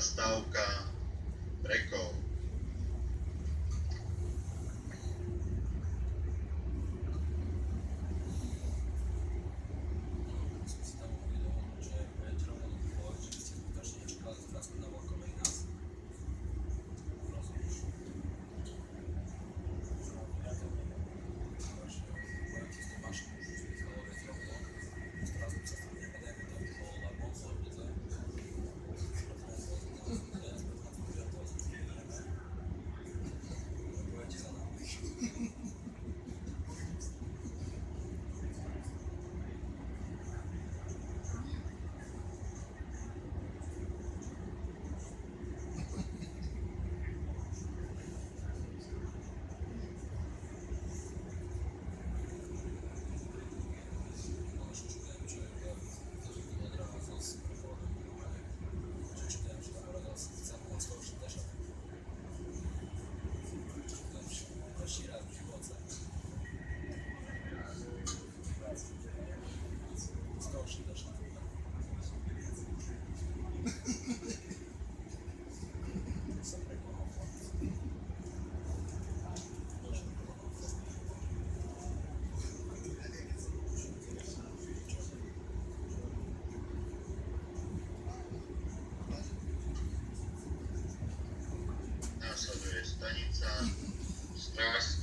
zastávka Uh, Následuje stanica Strážské.